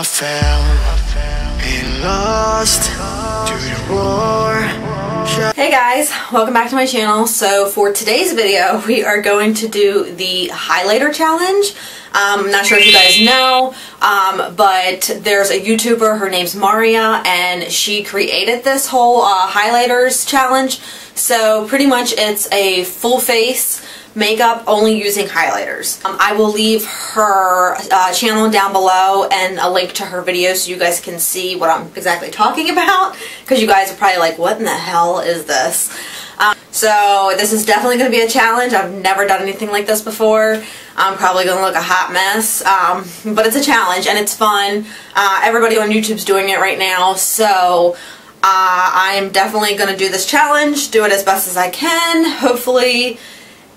I fell lost to the. Hey guys, welcome back to my channel. So for today's video, we are going to do the highlighter challenge. Um, I'm not sure if you guys know, um, but there's a YouTuber, her name's Mariya, and she created this whole uh, highlighters challenge. So pretty much it's a full face makeup only using highlighters. Um, I will leave her uh, channel down below and a link to her video so you guys can see what I'm exactly talking about because you guys are probably like what in the hell is this? Um, so this is definitely going to be a challenge. I've never done anything like this before. I'm probably going to look a hot mess, um, but it's a challenge and it's fun. Uh, everybody on YouTube's doing it right now, so uh, I'm definitely going to do this challenge, do it as best as I can. Hopefully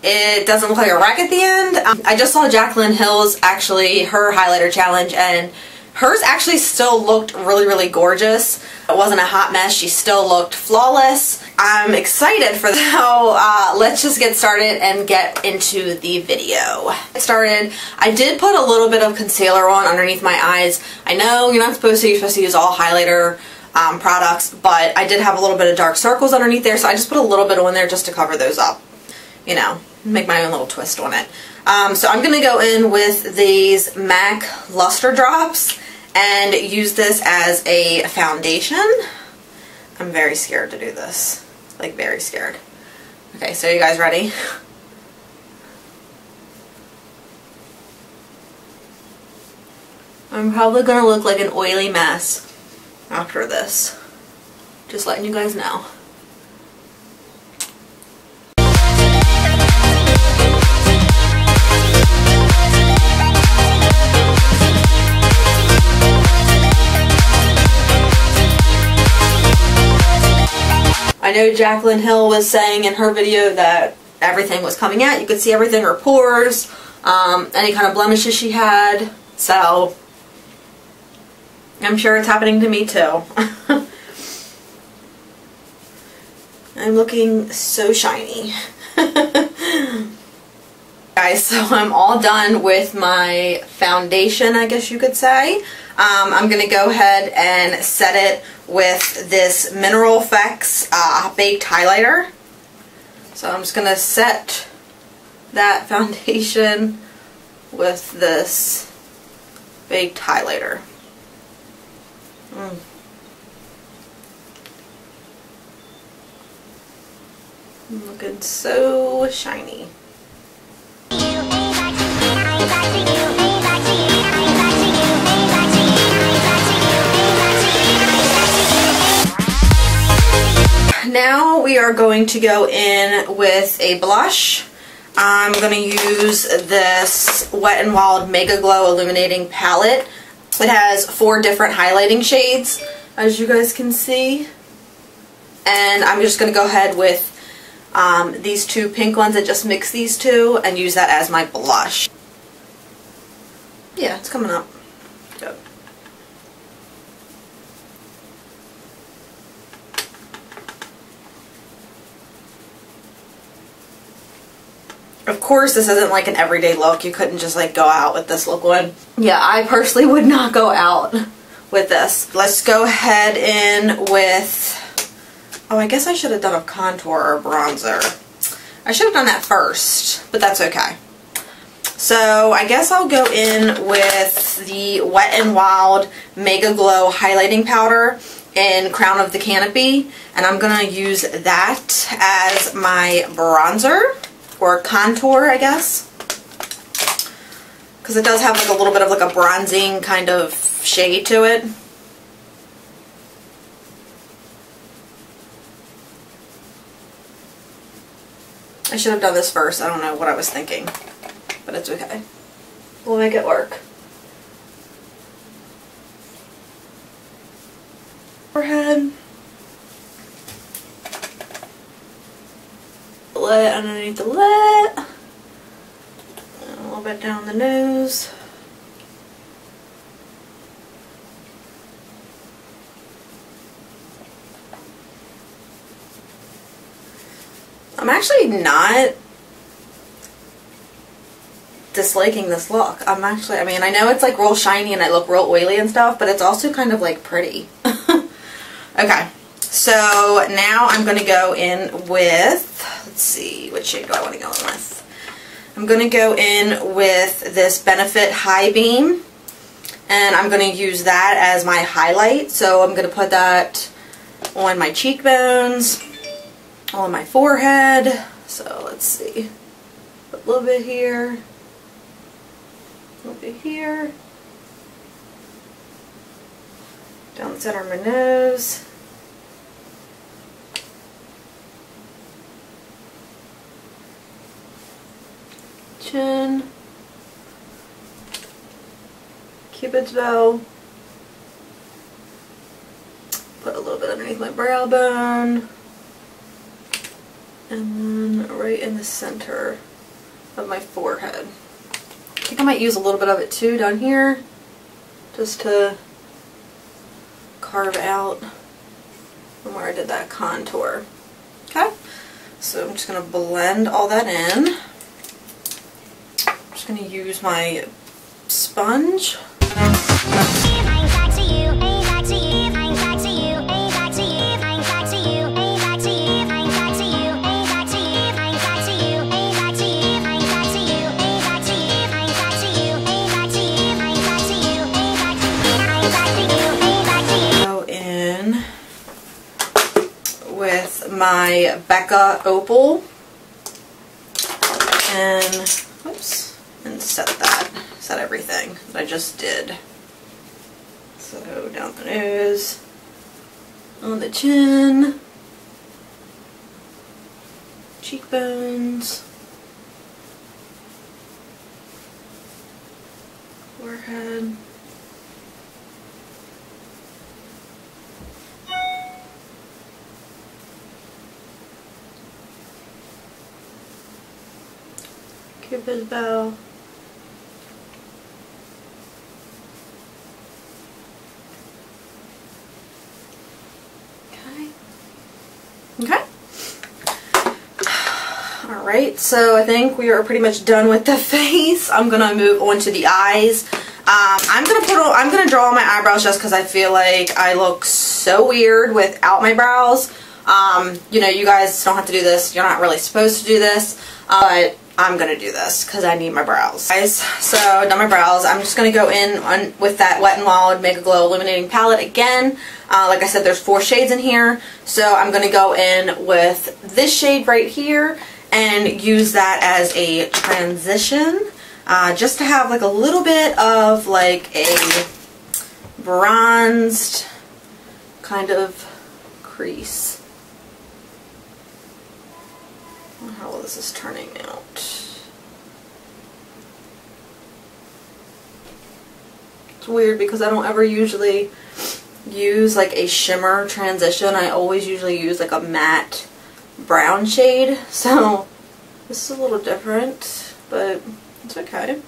it doesn't look like a wreck at the end. Um, I just saw Jaclyn Hill's actually, her highlighter challenge and hers actually still looked really, really gorgeous. It wasn't a hot mess. She still looked flawless. I'm excited for that. So uh, let's just get started and get into the video. Get started. I did put a little bit of concealer on underneath my eyes. I know you're not supposed to. You're supposed to use all highlighter um, products, but I did have a little bit of dark circles underneath there, so I just put a little bit on there just to cover those up. You know, make my own little twist on it. Um, so I'm going to go in with these MAC Luster Drops and use this as a foundation. I'm very scared to do this. Like, very scared. Okay, so you guys ready? I'm probably going to look like an oily mess after this. Just letting you guys know. Know Jaclyn Hill was saying in her video that everything was coming out. You could see everything, her pores, um, any kind of blemishes she had. So, I'm sure it's happening to me too. I'm looking so shiny. Guys, so I'm all done with my foundation, I guess you could say. Um, I'm going to go ahead and set it with this Mineral Effects uh, Baked Highlighter. So I'm just going to set that foundation with this baked highlighter. Mm. Looking so shiny. Now we are going to go in with a blush. I'm going to use this Wet n Wild MegaGlo Illuminating Palette. It has four different highlighting shades, as you guys can see. And I'm just going to go ahead with um, these two pink ones and just mix these two and use that as my blush. Yeah, it's coming up. Good. Of course, this isn't like an everyday look. You couldn't just like go out with this look one. Yeah, I personally would not go out with this. Let's go ahead in with, oh, I guess I should have done a contour or bronzer. I should have done that first, but that's okay. So I guess I'll go in with the Wet n Wild MegaGlo Highlighting Powder in Crown of the Canopy. And I'm going to use that as my bronzer or contour, I guess. Because it does have like a little bit of like a bronzing kind of shade to it. I should have done this first. I don't know what I was thinking. But it's okay. We'll make it work. Forehead. Lid underneath the. And a little bit down the nose. I'm actually not disliking this look. I'm actually, I mean, I know it's like real shiny and I look real oily and stuff, but it's also kind of like pretty. okay, so now I'm going to go in with, let's see, what shade do I want to go in with? I'm going to go in with this Benefit High Beam and I'm going to use that as my highlight. So I'm going to put that on my cheekbones, on my forehead. So let's see, a little bit here, a little bit here, down the center of my nose. Cupid's bow. Put a little bit underneath my brow bone. And then right in the center of my forehead. I think I might use a little bit of it too down here. Just to carve out from where I did that contour. Okay, so I'm just going to blend all that in. Just going to use my sponge. Go in with my Becca Opal. And oops and set that set everything. That I just did. So down the nose. On the chin. Cheekbones. Forehead. Cupid's bow. Okay. Okay. Alright, so I think we are pretty much done with the face. I'm gonna move on to the eyes. Um, I'm gonna put on, I'm gonna draw on my eyebrows just because I feel like I look so weird without my brows. Um, you know, you guys don't have to do this. You're not really supposed to do this. But I'm going to do this because I need my brows. Guys, so done my brows. I'm just going to go in on, with that Wet n Wild MegaGlo Illuminating Palette again. Uh, like I said, there's four shades in here. So I'm going to go in with this shade right here and use that as a transition. Uh, just to have like a little bit of like a bronzed kind of crease. how well this is turning out. It's weird because I don't ever usually use like a shimmer transition. I always usually use like a matte brown shade. So this is a little different, but it's okay.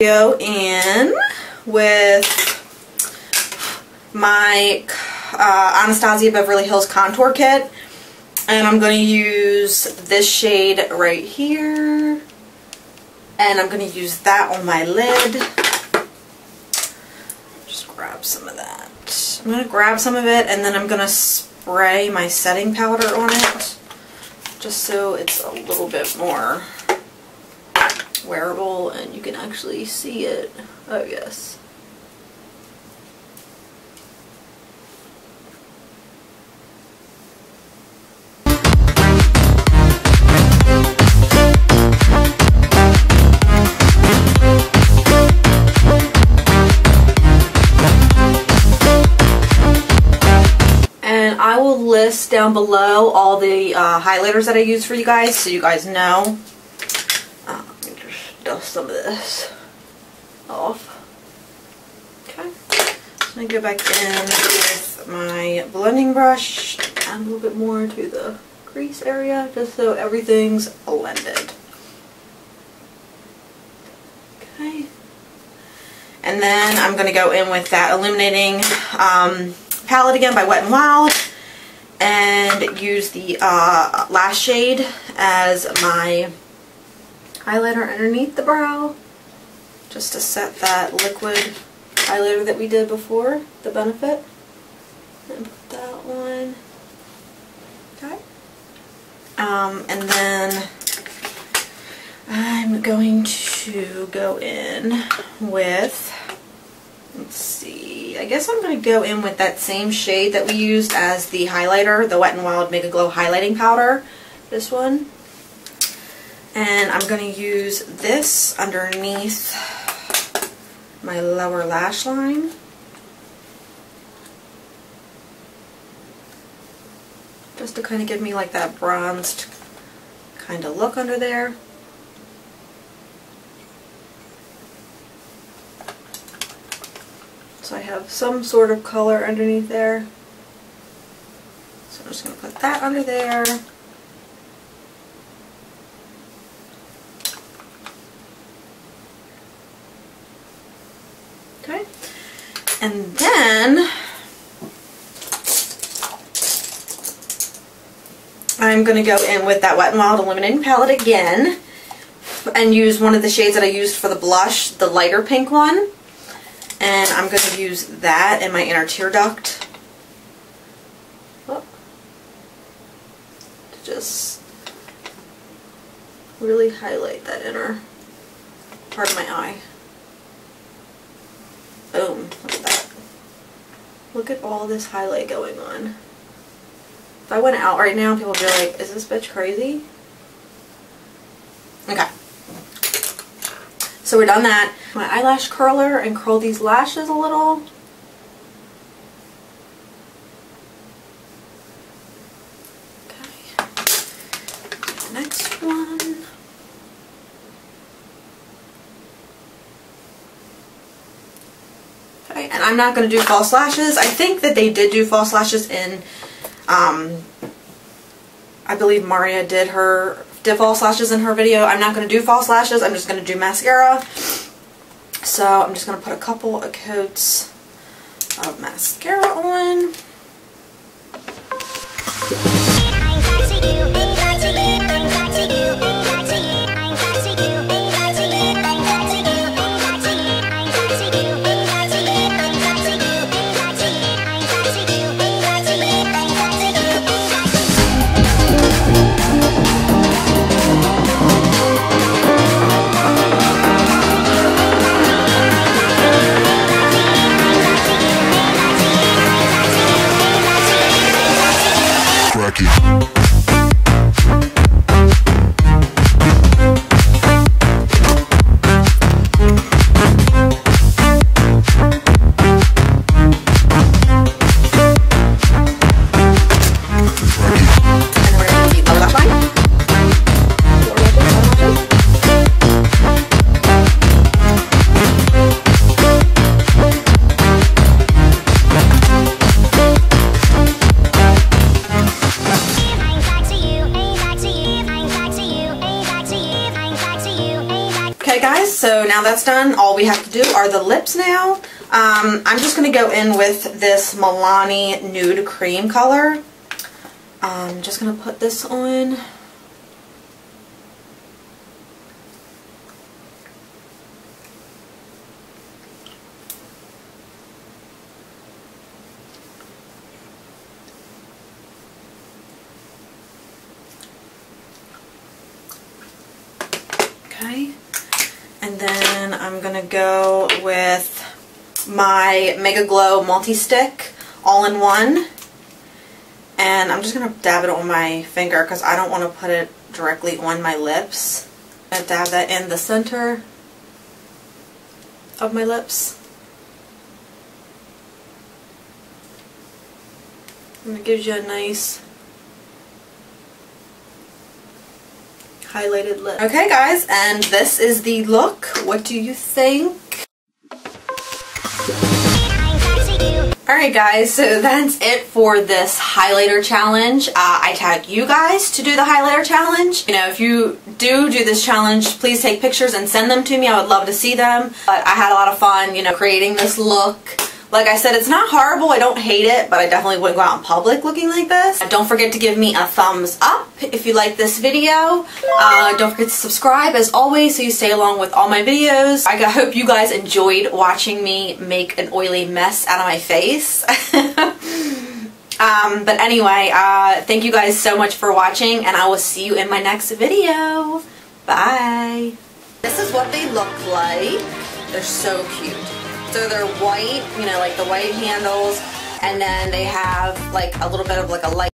Go in with my uh, Anastasia Beverly Hills Contour Kit. And I'm going to use this shade right here. And I'm going to use that on my lid. Just grab some of that. I'm going to grab some of it and then I'm going to spray my setting powder on it. Just so it's a little bit more wearable and you can actually see it. Oh yes. Down below all the uh, highlighters that I use for you guys so you guys know. Uh, let me just dust some of this off. Okay. I'm going to go back in with my blending brush, add a little bit more to the crease area just so everything's blended. Okay. And then I'm going to go in with that illuminating um, palette again by Wet n Wild and use the uh, Lash Shade as my highlighter underneath the brow just to set that liquid highlighter that we did before, the Benefit. And put that one. Okay. Um, and then I'm going to go in with, let's see, I guess I'm going to go in with that same shade that we used as the highlighter, the Wet n Wild MegaGlo Highlighting Powder, this one. And I'm going to use this underneath my lower lash line. Just to kind of give me like that bronzed kind of look under there. So I have some sort of color underneath there. So I'm just going to put that under there. Okay. And then I'm going to go in with that Wet n Wild Illuminating Palette again and use one of the shades that I used for the blush, the lighter pink one. And I'm going to use that in my inner tear duct. Oh. To just really highlight that inner part of my eye. Boom. Look at that. Look at all this highlight going on. If I went out right now, people would be like, is this bitch crazy? Okay. So we're done that. My eyelash curler and curl these lashes a little. Okay. Next one. Okay, and I'm not going to do false lashes. I think that they did do false lashes in, um, I believe Mariya did her, did false lashes in her video. I'm not going to do false lashes. I'm just going to do mascara. So I'm just going to put a couple of coats of mascara on. So now that's done, all we have to do are the lips now. Um, I'm just going to go in with this Milani Nude Cream color. I'm um, just going to put this on. Okay. Then I'm going to go with my MegaGlo Multi-Stick All-in-One. And I'm just going to dab it on my finger because I don't want to put it directly on my lips. I'm going to dab that in the center of my lips. And it gives you a nice highlighted lip. Okay guys, and this is the look. What do you think? Alright guys, so that's it for this highlighter challenge. Uh, I tag you guys to do the highlighter challenge. You know, if you do do this challenge, please take pictures and send them to me. I would love to see them. But I had a lot of fun, you know, creating this look Like I said, it's not horrible. I don't hate it, but I definitely wouldn't go out in public looking like this. Don't forget to give me a thumbs up if you like this video. Uh, don't forget to subscribe as always so you stay along with all my videos. I hope you guys enjoyed watching me make an oily mess out of my face. um, but anyway, uh, thank you guys so much for watching and I will see you in my next video. Bye. This is what they look like. They're so cute. So they're white, you know, like the white handles, and then they have like a little bit of like a light